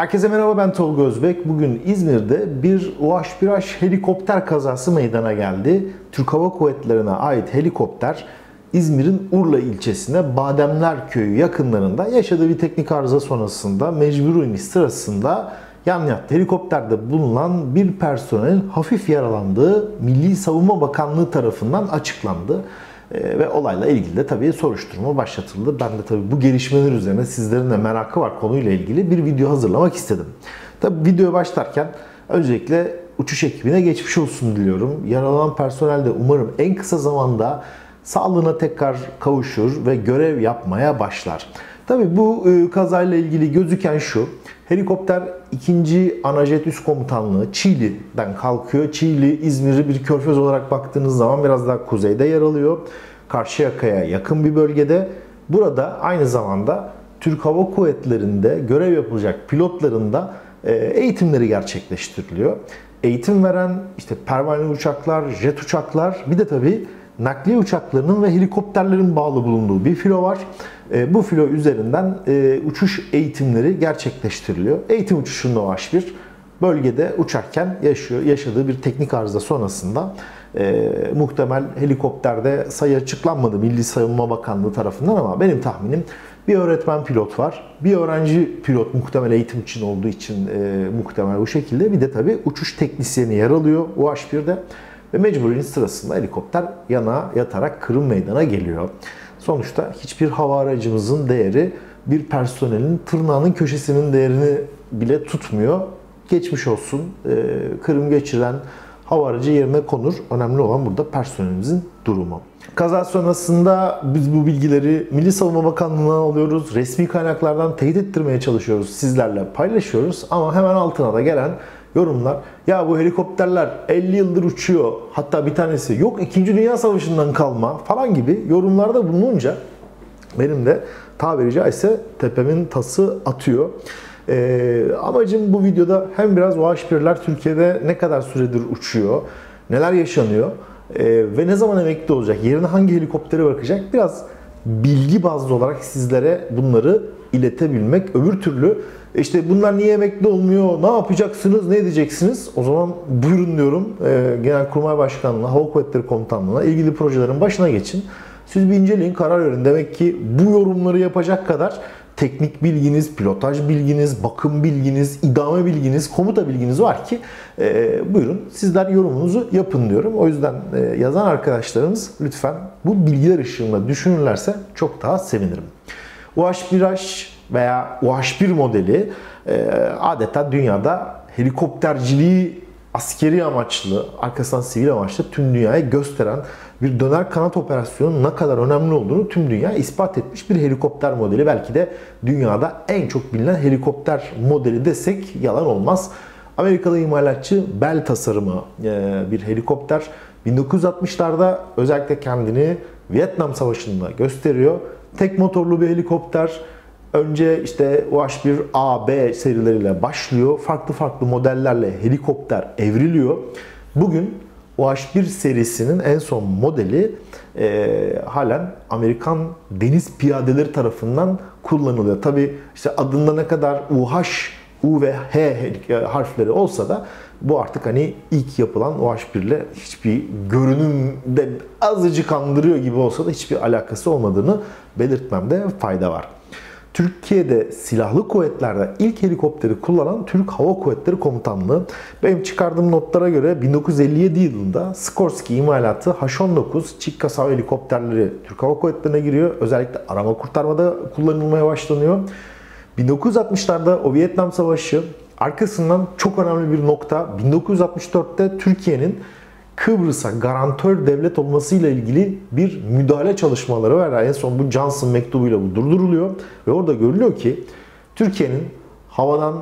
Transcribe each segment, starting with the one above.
Herkese merhaba ben Tolga Özbek. Bugün İzmir'de bir UH-1H helikopter kazası meydana geldi. Türk Hava Kuvvetleri'ne ait helikopter İzmir'in Urla ilçesinde Bademler Köyü yakınlarında yaşadığı bir teknik arıza sonrasında mecburi sırasında yan yattı. Helikopterde bulunan bir personelin hafif yaralandığı Milli Savunma Bakanlığı tarafından açıklandı. Ee, ve olayla ilgili de tabii soruşturma başlatıldı. Ben de tabii bu gelişmeler üzerine sizlerin de merakı var konuyla ilgili bir video hazırlamak istedim. Tabii videoya başlarken öncelikle uçuş ekibine geçmiş olsun diliyorum. Yaralanan personel de umarım en kısa zamanda sağlığına tekrar kavuşur ve görev yapmaya başlar. Tabii bu e, kazayla ilgili gözüken şu. Helikopter 2. Anajet Üst Komutanlığı Çiğli'den kalkıyor. Çiğli, İzmir'i bir körfez olarak baktığınız zaman biraz daha kuzeyde yer alıyor. Karşıyaka'ya yakın bir bölgede. Burada aynı zamanda Türk Hava Kuvvetleri'nde görev yapılacak pilotların da e, eğitimleri gerçekleştiriliyor. Eğitim veren işte pervaneli uçaklar, jet uçaklar bir de tabii nakliye uçaklarının ve helikopterlerin bağlı bulunduğu bir filo var. E, bu filo üzerinden e, uçuş eğitimleri gerçekleştiriliyor. Eğitim uçuşunda OH1 bölgede uçarken yaşıyor, yaşadığı bir teknik arıza sonrasında e, muhtemel helikopterde sayı açıklanmadı Milli Savunma Bakanlığı tarafından ama benim tahminim bir öğretmen pilot var. Bir öğrenci pilot muhtemel eğitim için olduğu için e, muhtemel bu şekilde. Bir de tabii uçuş teknisyeni yer alıyor UH1'de. Ve mecbur sırasında helikopter yana yatarak kırım meydana geliyor. Sonuçta hiçbir hava aracımızın değeri bir personelin tırnağının köşesinin değerini bile tutmuyor. Geçmiş olsun. Ee, kırım geçiren hava aracı yerine konur. Önemli olan burada personelimizin durumu. Kaza sonrasında biz bu bilgileri Milli Savunma Bakanlığı'na alıyoruz. Resmi kaynaklardan teyit ettirmeye çalışıyoruz. Sizlerle paylaşıyoruz. Ama hemen altına da gelen yorumlar ya bu helikopterler 50 yıldır uçuyor hatta bir tanesi yok 2. Dünya Savaşı'ndan kalma falan gibi yorumlarda bulununca benim de tabiri caizse tepemin tası atıyor. Ee, amacım bu videoda hem biraz UH-1'ler Türkiye'de ne kadar süredir uçuyor, neler yaşanıyor e, ve ne zaman emekli olacak, yerine hangi helikoptere bakacak biraz bilgi bazlı olarak sizlere bunları iletebilmek. Öbür türlü işte bunlar niye emekli olmuyor, ne yapacaksınız, ne edeceksiniz? O zaman buyurun diyorum e, Genelkurmay Başkanlığı'na, Hava Kuvvetleri Komutanlığı'na ilgili projelerin başına geçin. Siz bir inceleyin, karar verin. Demek ki bu yorumları yapacak kadar teknik bilginiz, pilotaj bilginiz, bakım bilginiz, idame bilginiz, komuta bilginiz var ki e, buyurun sizler yorumunuzu yapın diyorum. O yüzden e, yazan arkadaşlarımız lütfen bu bilgiler ışığında düşünürlerse çok daha sevinirim. UH1H veya UH1 modeli e, adeta dünyada helikopterciliği askeri amaçlı, arkasından sivil amaçlı tüm dünyaya gösteren bir döner kanat operasyonunun ne kadar önemli olduğunu tüm dünya ispat etmiş bir helikopter modeli. Belki de dünyada en çok bilinen helikopter modeli desek yalan olmaz. Amerikalı imalatçı Bell tasarımı e, bir helikopter. 1960'larda özellikle kendini Vietnam Savaşı'nda gösteriyor. Tek motorlu bir helikopter. Önce işte UH-1A, B serileriyle başlıyor. Farklı farklı modellerle helikopter evriliyor. Bugün UH-1 serisinin en son modeli e, halen Amerikan deniz piyadeleri tarafından kullanılıyor. Tabi işte adında ne kadar UH, U ve H harfleri olsa da bu artık hani ilk yapılan OH1 ile hiçbir görünümde azıcık andırıyor gibi olsa da hiçbir alakası olmadığını belirtmemde fayda var. Türkiye'de silahlı kuvvetlerde ilk helikopteri kullanan Türk Hava Kuvvetleri Komutanlığı. Benim çıkardığım notlara göre 1957 yılında Skorsky imalatı H-19 çift kasa helikopterleri Türk Hava Kuvvetleri'ne giriyor. Özellikle arama kurtarmada kullanılmaya başlanıyor. 1960'larda o Vietnam Savaşı arkasından çok önemli bir nokta 1964'te Türkiye'nin Kıbrıs'a garantör devlet olmasıyla ilgili bir müdahale çalışmaları var. En son bu Johnson mektubuyla bu durduruluyor ve orada görülüyor ki Türkiye'nin havadan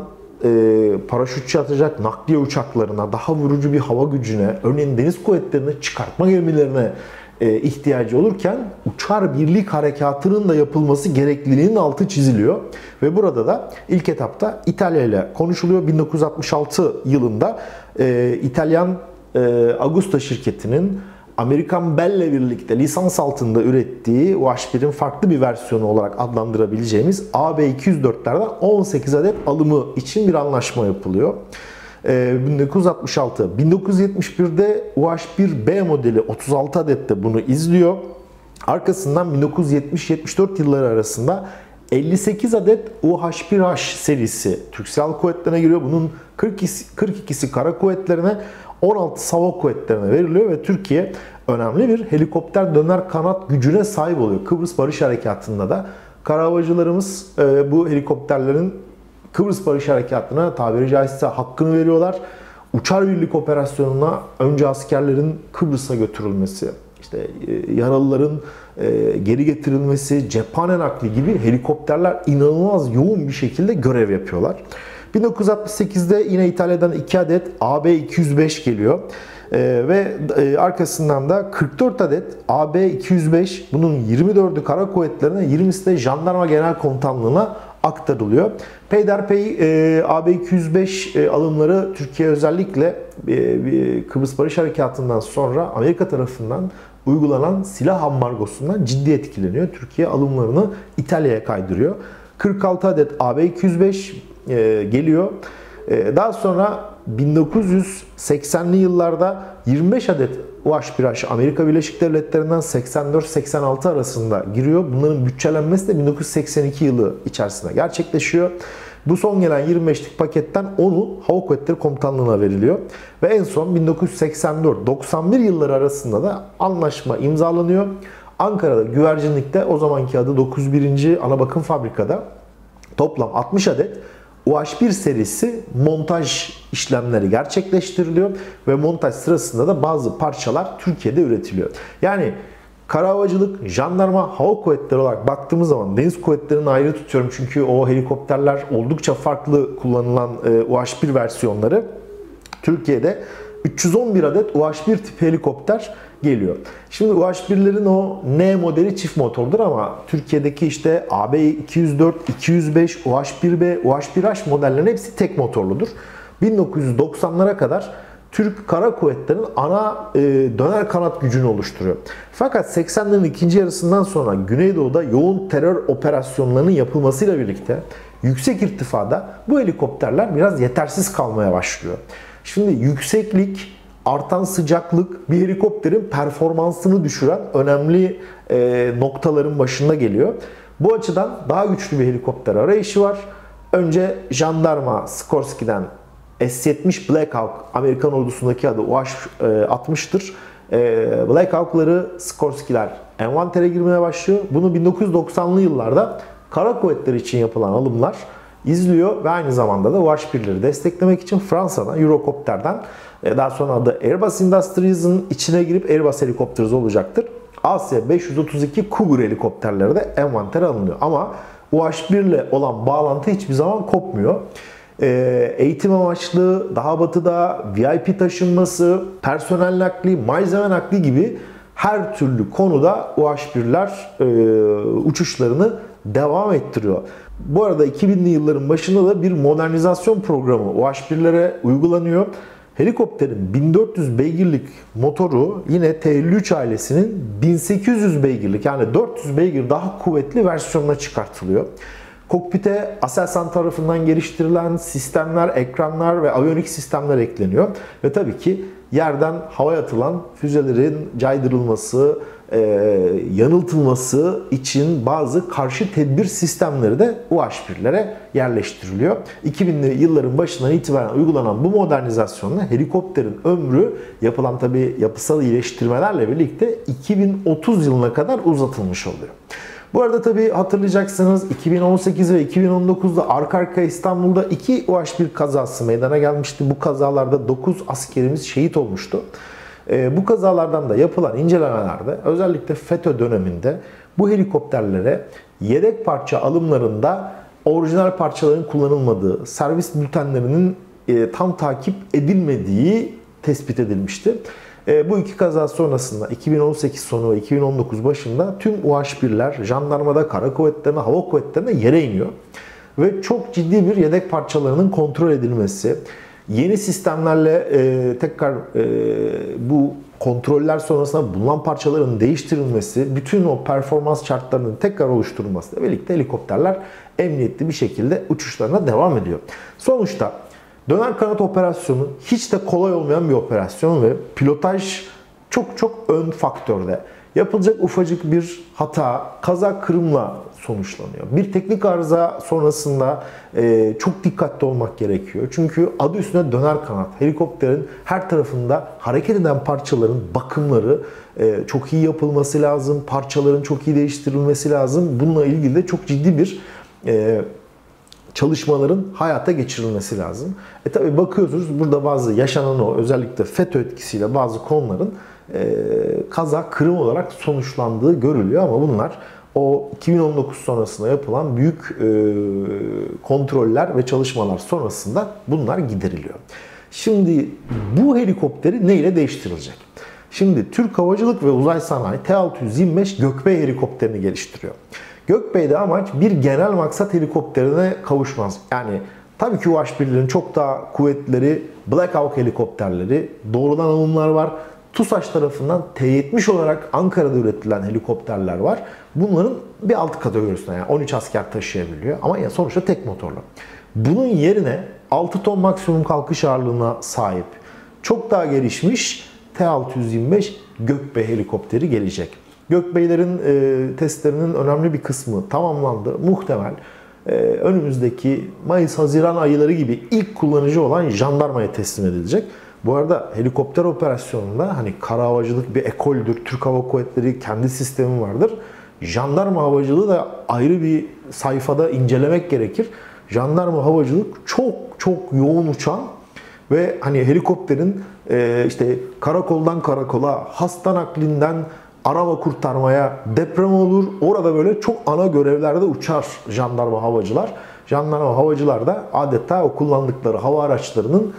e, paraşütçü atacak nakliye uçaklarına, daha vurucu bir hava gücüne, örneğin deniz kuvvetlerine, çıkartma gemilerine e, ihtiyacı olurken uçar birlik harekatının da yapılması gerekliliğinin altı çiziliyor. Ve burada da ilk etapta İtalya ile konuşuluyor. 1966 yılında e, İtalyan e, Agusta şirketinin Amerikan Bell'le birlikte lisans altında ürettiği UH-1'in farklı bir versiyonu olarak adlandırabileceğimiz AB204'lerden 18 adet alımı için bir anlaşma yapılıyor. 1966. Ee, 1971'de UH-1B modeli 36 adette bunu izliyor. Arkasından 1970-74 yılları arasında 58 adet UH-1H serisi Türk Silahlı Kuvvetleri'ne giriyor. Bunun 42'si, 42'si kara kuvvetlerine, 16 hava kuvvetlerine veriliyor ve Türkiye önemli bir helikopter döner kanat gücüne sahip oluyor. Kıbrıs Barış Harekatı'nda da kara havacılarımız e, bu helikopterlerin Kıbrıs Barış Harekatı'na tabiri caizse hakkını veriyorlar. Uçar birlik operasyonuna önce askerlerin Kıbrıs'a götürülmesi, işte e, yaralıların e, geri getirilmesi, cephane nakli gibi helikopterler inanılmaz yoğun bir şekilde görev yapıyorlar. 1968'de yine İtalya'dan 2 adet AB-205 geliyor. Ee, ve e, arkasından da 44 adet AB-205 bunun 24'ü kara kuvvetlerine 20'si de jandarma genel komutanlığına aktarılıyor. Peyderpey e, AB-205 e, alımları Türkiye özellikle e, Kıbrıs Barış Harekatı'ndan sonra Amerika tarafından uygulanan silah ambargosundan ciddi etkileniyor. Türkiye alımlarını İtalya'ya kaydırıyor. 46 adet AB-205 e, geliyor. E, daha sonra 1980'li yıllarda 25 adet UH-1H Amerika Birleşik Devletleri'nden 84-86 arasında giriyor. Bunların bütçelenmesi de 1982 yılı içerisinde gerçekleşiyor. Bu son gelen 25'lik paketten 10'u Hava Kuvvetleri Komutanlığı'na veriliyor. Ve en son 1984-91 yılları arasında da anlaşma imzalanıyor. Ankara'da güvercinlikte o zamanki adı 91. Ana Bakım Fabrika'da toplam 60 adet UH1 serisi montaj işlemleri gerçekleştiriliyor ve montaj sırasında da bazı parçalar Türkiye'de üretiliyor. Yani Kara havacılık, jandarma, hava kuvvetleri olarak baktığımız zaman deniz kuvvetlerini ayrı tutuyorum. Çünkü o helikopterler oldukça farklı kullanılan e, UH-1 versiyonları. Türkiye'de 311 adet UH-1 tip helikopter geliyor. Şimdi UH-1'lerin o N modeli çift motordur ama Türkiye'deki işte AB 204, 205, UH-1B, UH-1H modellerin hepsi tek motorludur. 1990'lara kadar Türk Kara Kuvvetleri'nin ana e, döner kanat gücünü oluşturuyor. Fakat 80'lerin ikinci yarısından sonra Güneydoğu'da yoğun terör operasyonlarının yapılmasıyla birlikte yüksek irtifada bu helikopterler biraz yetersiz kalmaya başlıyor. Şimdi yükseklik, artan sıcaklık bir helikopterin performansını düşüren önemli e, noktaların başında geliyor. Bu açıdan daha güçlü bir helikopter arayışı var. Önce jandarma Skorsky'den S-70 Black Hawk Amerikan ordusundaki adı UH-60'tır. E, Black Hawk'ları Skorsky'ler envantere girmeye başlıyor. Bunu 1990'lı yıllarda kara kuvvetleri için yapılan alımlar izliyor ve aynı zamanda da UH-1'leri desteklemek için Fransa'dan, Eurocopter'den e, daha sonra adı Airbus Industries'in içine girip Airbus Helicopters olacaktır. Asya 532 Cougar helikopterleri de envantere alınıyor. Ama UH-1 ile olan bağlantı hiçbir zaman kopmuyor. Ee, eğitim amaçlı, daha batıda VIP taşınması, personel nakli, malzeme nakli gibi her türlü konuda UH-1'ler e, uçuşlarını devam ettiriyor. Bu arada 2000'li yılların başında da bir modernizasyon programı UH-1'lere uygulanıyor. Helikopterin 1400 beygirlik motoru yine T-53 ailesinin 1800 beygirlik yani 400 beygir daha kuvvetli versiyonuna çıkartılıyor. Kokpite Aselsan tarafından geliştirilen sistemler, ekranlar ve aviyonik sistemler ekleniyor. Ve tabii ki yerden havaya atılan füzelerin caydırılması, e, yanıltılması için bazı karşı tedbir sistemleri de UH-1'lere yerleştiriliyor. 2000'li yılların başından itibaren uygulanan bu modernizasyonla helikopterin ömrü yapılan tabi yapısal iyileştirmelerle birlikte 2030 yılına kadar uzatılmış oluyor. Bu arada tabi hatırlayacaksınız 2018 ve 2019'da arka arka İstanbul'da iki UH-1 kazası meydana gelmişti. Bu kazalarda 9 askerimiz şehit olmuştu. E, bu kazalardan da yapılan incelemelerde özellikle FETÖ döneminde bu helikopterlere yedek parça alımlarında orijinal parçaların kullanılmadığı, servis bültenlerinin e, tam takip edilmediği tespit edilmişti. E, bu iki kaza sonrasında 2018 sonu ve 2019 başında tüm UH-1'ler jandarmada, kara kuvvetlerine, hava kuvvetlerine yere iniyor. Ve çok ciddi bir yedek parçalarının kontrol edilmesi, yeni sistemlerle e, tekrar e, bu kontroller sonrasında bulunan parçaların değiştirilmesi, bütün o performans şartlarının tekrar oluşturulması birlikte helikopterler emniyetli bir şekilde uçuşlarına devam ediyor. Sonuçta döner kanat operasyonu hiç de kolay olmayan bir operasyon ve pilotaj çok çok ön faktörde. Yapılacak ufacık bir hata, kaza kırımla sonuçlanıyor. Bir teknik arıza sonrasında e, çok dikkatli olmak gerekiyor. Çünkü adı üstüne döner kanat. Helikopterin her tarafında hareket eden parçaların bakımları e, çok iyi yapılması lazım. Parçaların çok iyi değiştirilmesi lazım. Bununla ilgili de çok ciddi bir e, çalışmaların hayata geçirilmesi lazım. E tabi bakıyoruz burada bazı yaşanan o özellikle FETÖ etkisiyle bazı konuların e, kaza kırım olarak sonuçlandığı görülüyor ama bunlar o 2019 sonrasında yapılan büyük e, kontroller ve çalışmalar sonrasında bunlar gideriliyor. Şimdi bu helikopteri ne ile değiştirilecek? Şimdi Türk Havacılık ve Uzay Sanayi T-625 Gökbey helikopterini geliştiriyor. Gökbey'de amaç bir genel maksat helikopterine kavuşmaz. Yani tabii ki UH-1'lerin çok daha kuvvetleri Black Hawk helikopterleri, doğrudan alımlar var. TUSAŞ tarafından T-70 olarak Ankara'da üretilen helikopterler var. Bunların bir alt kategorisine yani 13 asker taşıyabiliyor ama yani sonuçta tek motorlu. Bunun yerine 6 ton maksimum kalkış ağırlığına sahip çok daha gelişmiş T-625 Gökbey helikopteri gelecek. Gökbeylerin e, testlerinin önemli bir kısmı tamamlandı. Muhtemel e, önümüzdeki Mayıs-Haziran ayları gibi ilk kullanıcı olan jandarmaya teslim edilecek. Bu arada helikopter operasyonunda hani kara havacılık bir ekoldür. Türk Hava Kuvvetleri kendi sistemi vardır. Jandarma havacılığı da ayrı bir sayfada incelemek gerekir. Jandarma havacılık çok çok yoğun uçan ve hani helikopterin e, işte karakoldan karakola, hasta naklinden araba kurtarmaya, deprem olur. Orada böyle çok ana görevlerde uçar jandarma havacılar. Jandarma havacılar da adeta o kullandıkları hava araçlarının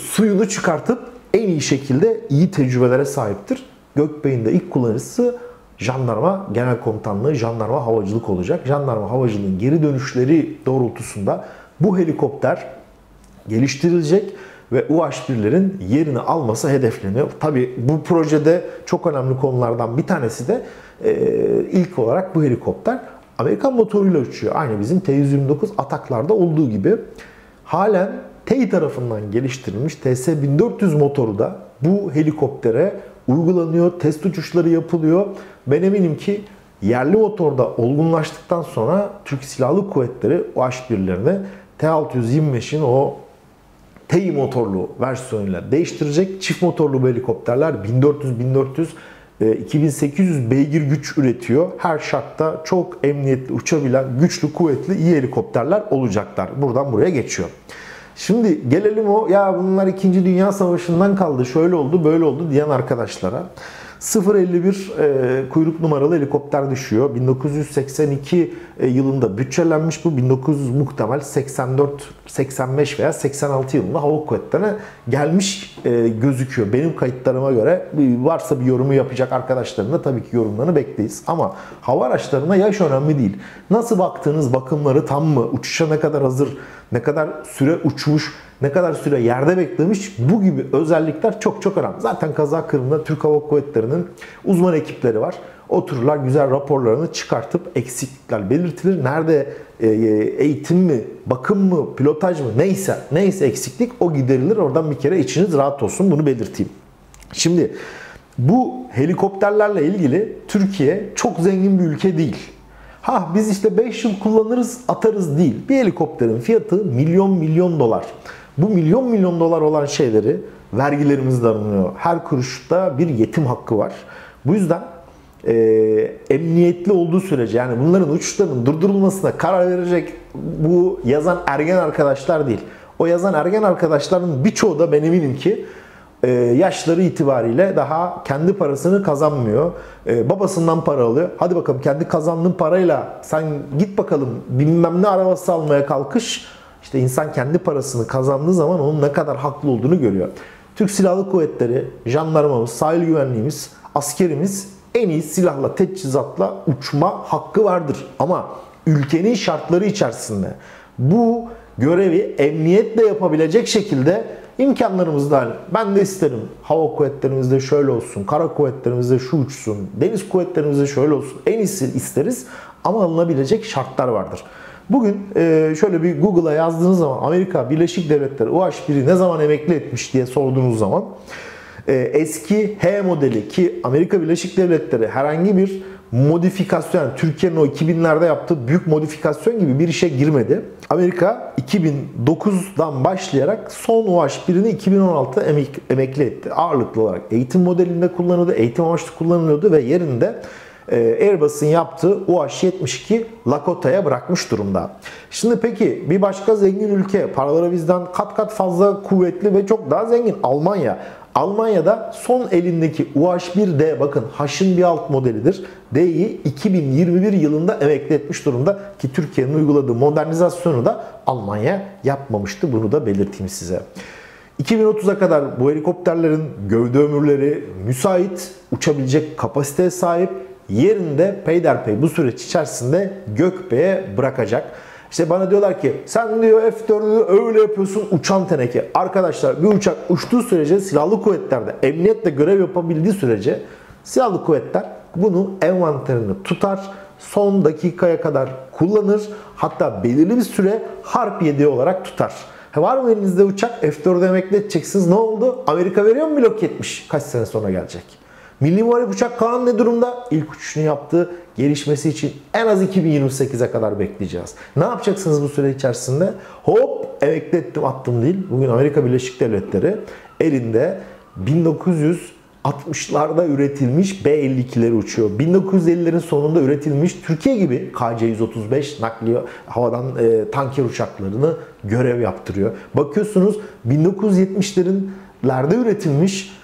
suyunu çıkartıp en iyi şekilde iyi tecrübelere sahiptir. Gökbey'in de ilk kullanıcısı jandarma genel komutanlığı, jandarma havacılık olacak. Jandarma havacılığın geri dönüşleri doğrultusunda bu helikopter geliştirilecek ve UH-1'lerin yerini alması hedefleniyor. Tabi bu projede çok önemli konulardan bir tanesi de e, ilk olarak bu helikopter Amerikan motoruyla uçuyor. Aynı bizim T-129 ataklarda olduğu gibi. Halen TEI tarafından geliştirilmiş TS-1400 motoru da bu helikoptere uygulanıyor, test uçuşları yapılıyor. Ben eminim ki yerli motorda olgunlaştıktan sonra Türk Silahlı Kuvvetleri UH-1'lerine T-625'in o TEI motorlu versiyonuyla değiştirecek. Çift motorlu bu helikopterler 1400-1400 2800 beygir güç üretiyor. Her şartta çok emniyetli uçabilen, güçlü, kuvvetli, iyi helikopterler olacaklar. Buradan buraya geçiyor. Şimdi gelelim o ya bunlar 2. Dünya Savaşı'ndan kaldı, şöyle oldu, böyle oldu diyen arkadaşlara. 051 e, kuyruk numaralı helikopter düşüyor. 1982 e, yılında bütçelenmiş bu. 1900 muhtemel 84, 85 veya 86 yılında hava kuvvetlerine gelmiş e, gözüküyor. Benim kayıtlarıma göre varsa bir yorumu yapacak arkadaşların da tabii ki yorumlarını bekleyiz. Ama hava araçlarına yaş önemli değil. Nasıl baktığınız bakımları tam mı? Uçuşa ne kadar hazır? Ne kadar süre uçmuş? ne kadar süre yerde beklemiş bu gibi özellikler çok çok önemli. Zaten kaza kırımında Türk Hava Kuvvetleri'nin uzman ekipleri var. Otururlar güzel raporlarını çıkartıp eksiklikler belirtilir. Nerede e, e, eğitim mi, bakım mı, pilotaj mı neyse neyse eksiklik o giderilir. Oradan bir kere içiniz rahat olsun bunu belirteyim. Şimdi bu helikopterlerle ilgili Türkiye çok zengin bir ülke değil. Ha biz işte 5 yıl kullanırız atarız değil. Bir helikopterin fiyatı milyon milyon dolar. Bu milyon milyon dolar olan şeyleri vergilerimizden alınıyor. Her kuruşta bir yetim hakkı var. Bu yüzden e, emniyetli olduğu sürece yani bunların uçuşlarının durdurulmasına karar verecek bu yazan ergen arkadaşlar değil. O yazan ergen arkadaşların birçoğu da ben eminim ki e, yaşları itibariyle daha kendi parasını kazanmıyor. E, babasından para alıyor. Hadi bakalım kendi kazandığın parayla sen git bakalım bilmem ne arabası almaya kalkış işte insan kendi parasını kazandığı zaman onun ne kadar haklı olduğunu görüyor. Türk Silahlı Kuvvetleri, jandarmamız, sahil güvenliğimiz, askerimiz en iyi silahla, teçhizatla uçma hakkı vardır. Ama ülkenin şartları içerisinde bu görevi emniyetle yapabilecek şekilde imkanlarımız da ben de isterim. Hava kuvvetlerimizde şöyle olsun, kara kuvvetlerimizde şu uçsun, deniz kuvvetlerimizde şöyle olsun. En iyisi isteriz ama alınabilecek şartlar vardır. Bugün e, şöyle bir Google'a yazdığınız zaman Amerika Birleşik Devletleri UH-1'i ne zaman emekli etmiş diye sorduğunuz zaman e, eski H modeli ki Amerika Birleşik Devletleri herhangi bir modifikasyon, yani Türkiye'nin o 2000'lerde yaptığı büyük modifikasyon gibi bir işe girmedi. Amerika 2009'dan başlayarak son UH-1'ini 2016'da emek, emekli etti. Ağırlıklı olarak eğitim modelinde kullanıldı, eğitim amaçlı kullanılıyordu ve yerinde e, Airbus'un yaptığı UH-72 Lakota'ya bırakmış durumda. Şimdi peki bir başka zengin ülke, paraları bizden kat kat fazla kuvvetli ve çok daha zengin Almanya. Almanya'da son elindeki UH-1D bakın H'ın bir alt modelidir. D'yi 2021 yılında emekli etmiş durumda ki Türkiye'nin uyguladığı modernizasyonu da Almanya yapmamıştı. Bunu da belirteyim size. 2030'a kadar bu helikopterlerin gövde ömürleri müsait, uçabilecek kapasiteye sahip yerinde peyderpey bu süreç içerisinde Gökbey'e bırakacak. İşte bana diyorlar ki sen diyor F4'ü öyle yapıyorsun uçan teneke. Arkadaşlar bir uçak uçtuğu sürece silahlı kuvvetlerde emniyetle görev yapabildiği sürece silahlı kuvvetler bunu envanterini tutar. Son dakikaya kadar kullanır. Hatta belirli bir süre harp yediği olarak tutar. Var mı elinizde uçak? F4'ü emekli edeceksiniz. Ne oldu? Amerika veriyor mu blok 70? Kaç sene sonra gelecek? Milli Muharip Uçak Kaan ne durumda? İlk uçuşunu yaptı. Gelişmesi için en az 2028'e kadar bekleyeceğiz. Ne yapacaksınız bu süre içerisinde? Hop emekli ettim attım değil. Bugün Amerika Birleşik Devletleri elinde 1960'larda üretilmiş B-52'leri uçuyor. 1950'lerin sonunda üretilmiş Türkiye gibi KC-135 nakliye havadan e, tanker uçaklarını görev yaptırıyor. Bakıyorsunuz 1970'lerin lerde üretilmiş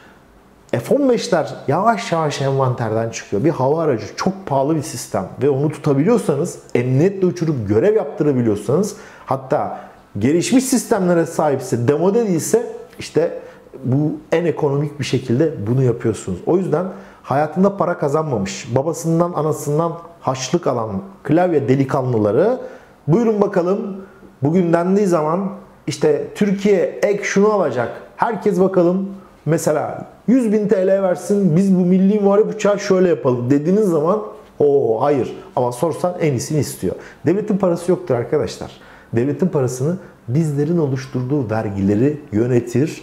F-15'ler yavaş yavaş envanterden çıkıyor. Bir hava aracı çok pahalı bir sistem ve onu tutabiliyorsanız, emniyetle uçurup görev yaptırabiliyorsanız hatta gelişmiş sistemlere sahipse, demode değilse işte bu en ekonomik bir şekilde bunu yapıyorsunuz. O yüzden hayatında para kazanmamış, babasından anasından haçlık alan klavye delikanlıları buyurun bakalım bugün dendiği zaman işte Türkiye ek şunu alacak. Herkes bakalım mesela 100 bin TL versin biz bu milli muharip uçağı şöyle yapalım dediğiniz zaman o hayır ama sorsan en iyisini istiyor. Devletin parası yoktur arkadaşlar. Devletin parasını bizlerin oluşturduğu vergileri yönetir.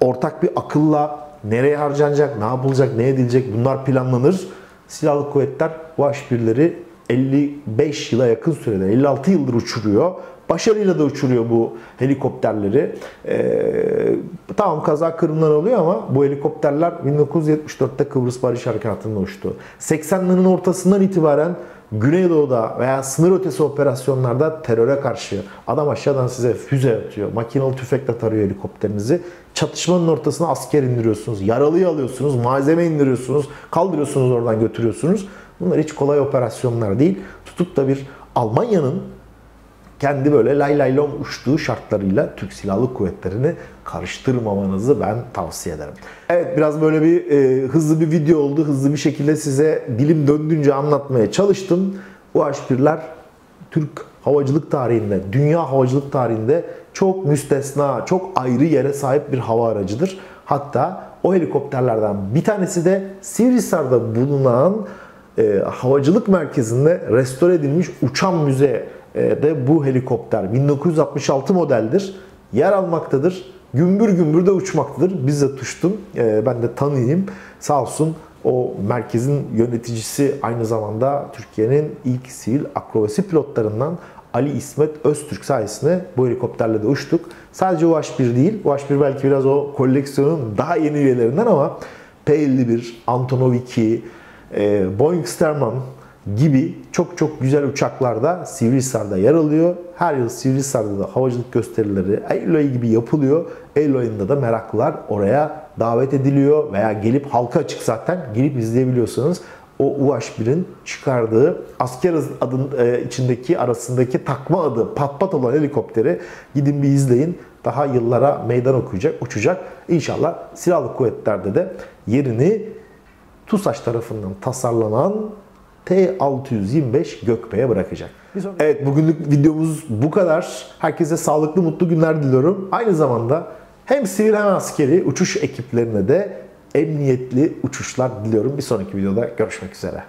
Ortak bir akılla nereye harcanacak, ne yapılacak, ne edilecek bunlar planlanır. Silahlı kuvvetler bu birleri 55 yıla yakın sürede 56 yıldır uçuruyor. Başarıyla da uçuruyor bu helikopterleri. Ee, tamam kaza kırımlar oluyor ama bu helikopterler 1974'te Kıbrıs Barış Harekatı'nda uçtu. 80'lerin ortasından itibaren Güneydoğu'da veya sınır ötesi operasyonlarda teröre karşı adam aşağıdan size füze atıyor. Makinalı tüfekle tarıyor helikopterinizi. Çatışmanın ortasına asker indiriyorsunuz. Yaralıyı alıyorsunuz. Malzeme indiriyorsunuz. Kaldırıyorsunuz oradan götürüyorsunuz. Bunlar hiç kolay operasyonlar değil. Tutup da bir Almanya'nın kendi böyle lay lay lom uçtuğu şartlarıyla Türk Silahlı Kuvvetleri'ni karıştırmamanızı ben tavsiye ederim. Evet biraz böyle bir e, hızlı bir video oldu. Hızlı bir şekilde size dilim döndüğünce anlatmaya çalıştım. UH-1'ler Türk havacılık tarihinde, dünya havacılık tarihinde çok müstesna, çok ayrı yere sahip bir hava aracıdır. Hatta o helikopterlerden bir tanesi de Sivrisar'da bulunan e, havacılık merkezinde restore edilmiş uçan müze e, de bu helikopter 1966 modeldir. Yer almaktadır. Gümbür gümbür de uçmaktadır. Bizzat uçtum. E, ben de tanıyayım. Sağ olsun o merkezin yöneticisi aynı zamanda Türkiye'nin ilk sivil akrobasi pilotlarından Ali İsmet Öztürk sayesinde bu helikopterle de uçtuk. Sadece UH-1 değil. UH-1 belki biraz o koleksiyonun daha yeni üyelerinden ama P-51, Antonov 2, e, Boeing Sterman gibi çok çok güzel uçaklarda Sivrihisar'da yer alıyor. Her yıl Sivrihisar'da da havacılık gösterileri Eylül ayı gibi yapılıyor. Eylül da meraklılar oraya davet ediliyor veya gelip halka açık zaten gelip izleyebiliyorsunuz. O UH-1'in çıkardığı asker adın e, içindeki arasındaki takma adı pat pat olan helikopteri gidin bir izleyin. Daha yıllara meydan okuyacak, uçacak. İnşallah silahlı kuvvetlerde de yerini TUSAŞ tarafından tasarlanan T625 Gökbey'e bırakacak. Evet bugünlük videomuz bu kadar. Herkese sağlıklı mutlu günler diliyorum. Aynı zamanda Hem sivil hem askeri uçuş ekiplerine de emniyetli uçuşlar diliyorum. Bir sonraki videoda görüşmek üzere.